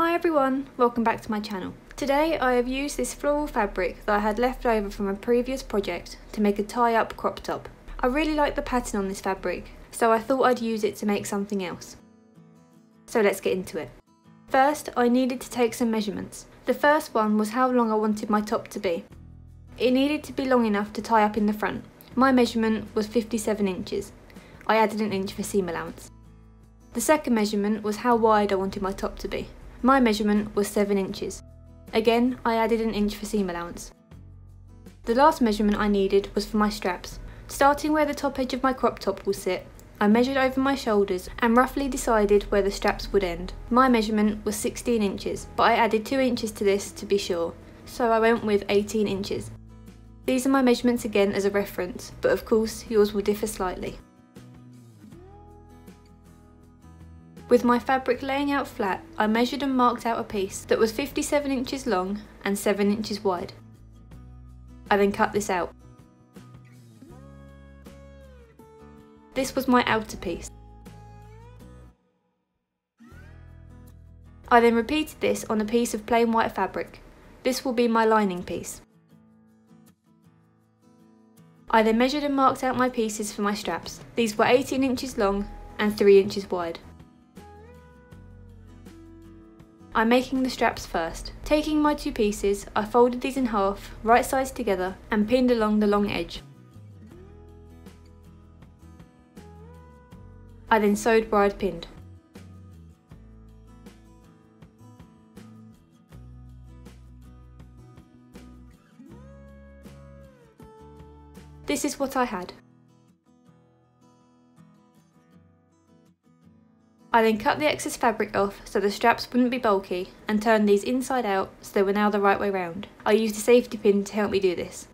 Hi everyone, welcome back to my channel. Today I have used this floral fabric that I had left over from a previous project to make a tie-up crop top. I really like the pattern on this fabric, so I thought I'd use it to make something else. So let's get into it. First, I needed to take some measurements. The first one was how long I wanted my top to be. It needed to be long enough to tie up in the front. My measurement was 57 inches. I added an inch for seam allowance. The second measurement was how wide I wanted my top to be. My measurement was 7 inches. Again, I added an inch for seam allowance. The last measurement I needed was for my straps. Starting where the top edge of my crop top will sit, I measured over my shoulders and roughly decided where the straps would end. My measurement was 16 inches, but I added 2 inches to this to be sure, so I went with 18 inches. These are my measurements again as a reference, but of course yours will differ slightly. With my fabric laying out flat, I measured and marked out a piece that was 57 inches long and 7 inches wide. I then cut this out. This was my outer piece. I then repeated this on a piece of plain white fabric. This will be my lining piece. I then measured and marked out my pieces for my straps. These were 18 inches long and 3 inches wide. I'm making the straps first. Taking my two pieces, I folded these in half, right sides together, and pinned along the long edge. I then sewed where I'd pinned. This is what I had. I then cut the excess fabric off so the straps wouldn't be bulky and turned these inside out so they were now the right way round. I used a safety pin to help me do this.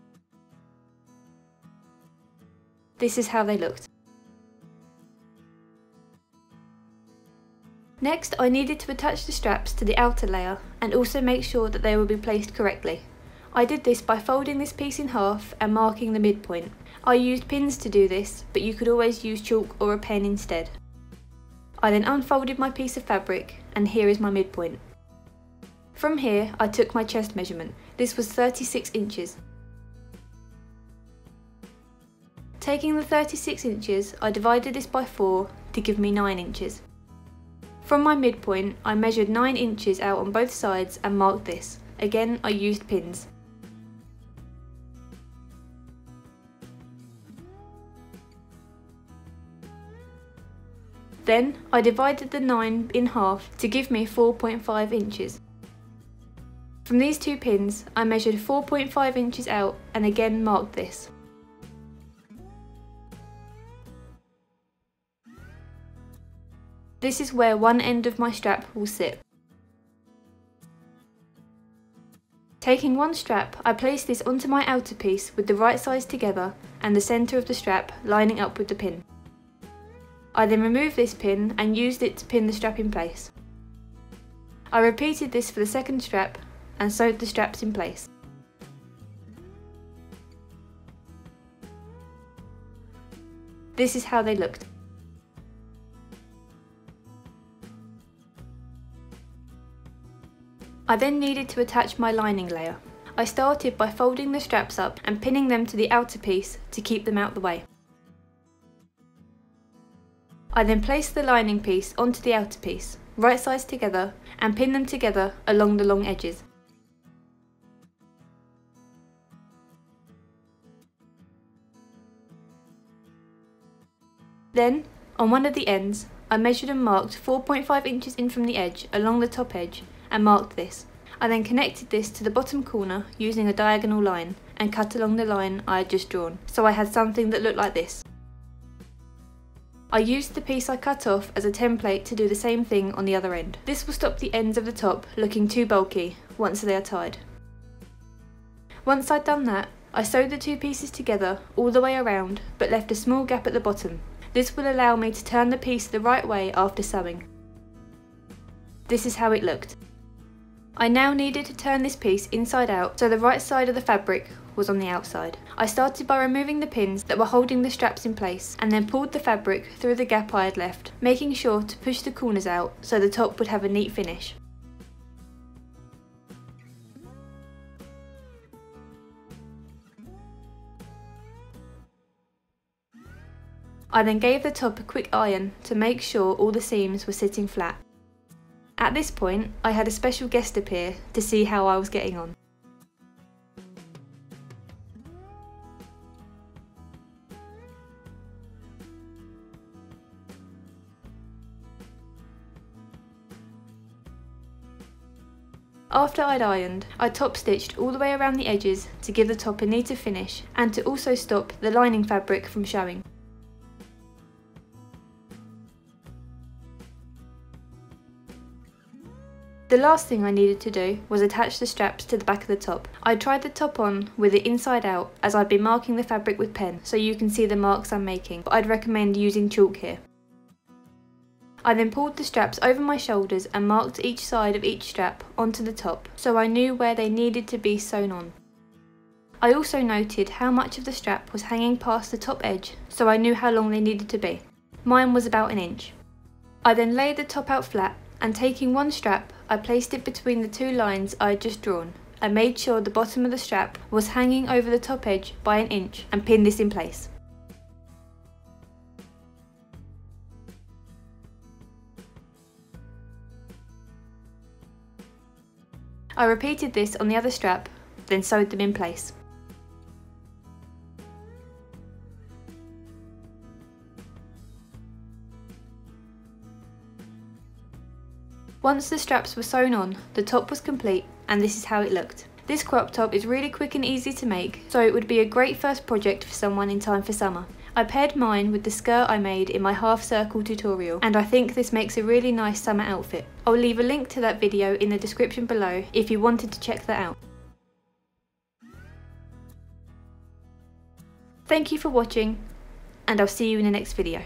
This is how they looked. Next I needed to attach the straps to the outer layer and also make sure that they would be placed correctly. I did this by folding this piece in half and marking the midpoint. I used pins to do this, but you could always use chalk or a pen instead. I then unfolded my piece of fabric and here is my midpoint. From here I took my chest measurement, this was 36 inches. Taking the 36 inches, I divided this by 4 to give me 9 inches. From my midpoint, I measured 9 inches out on both sides and marked this. Again, I used pins. Then I divided the 9 in half to give me 4.5 inches. From these two pins I measured 4.5 inches out and again marked this. This is where one end of my strap will sit. Taking one strap, I place this onto my outer piece with the right sides together and the centre of the strap lining up with the pin. I then removed this pin and used it to pin the strap in place. I repeated this for the second strap and sewed the straps in place. This is how they looked. I then needed to attach my lining layer. I started by folding the straps up and pinning them to the outer piece to keep them out the way. I then place the lining piece onto the outer piece, right sides together, and pin them together along the long edges. Then, on one of the ends, I measured and marked 4.5 inches in from the edge along the top edge and marked this. I then connected this to the bottom corner using a diagonal line and cut along the line I had just drawn, so I had something that looked like this. I used the piece I cut off as a template to do the same thing on the other end. This will stop the ends of the top looking too bulky once they are tied. Once I'd done that, I sewed the two pieces together all the way around but left a small gap at the bottom. This will allow me to turn the piece the right way after sewing. This is how it looked. I now needed to turn this piece inside out so the right side of the fabric was on the outside. I started by removing the pins that were holding the straps in place and then pulled the fabric through the gap I had left, making sure to push the corners out so the top would have a neat finish. I then gave the top a quick iron to make sure all the seams were sitting flat. At this point, I had a special guest appear to see how I was getting on. After I'd ironed, I top stitched all the way around the edges to give the top a neater finish and to also stop the lining fabric from showing. The last thing I needed to do was attach the straps to the back of the top. I tried the top on with it inside out as I'd been marking the fabric with pen so you can see the marks I'm making, but I'd recommend using chalk here. I then pulled the straps over my shoulders and marked each side of each strap onto the top so I knew where they needed to be sewn on. I also noted how much of the strap was hanging past the top edge so I knew how long they needed to be. Mine was about an inch. I then laid the top out flat and taking one strap I placed it between the two lines I had just drawn I made sure the bottom of the strap was hanging over the top edge by an inch and pinned this in place. I repeated this on the other strap, then sewed them in place. Once the straps were sewn on, the top was complete and this is how it looked. This crop top is really quick and easy to make, so it would be a great first project for someone in time for summer. I paired mine with the skirt I made in my half circle tutorial and I think this makes a really nice summer outfit. I'll leave a link to that video in the description below if you wanted to check that out. Thank you for watching and I'll see you in the next video.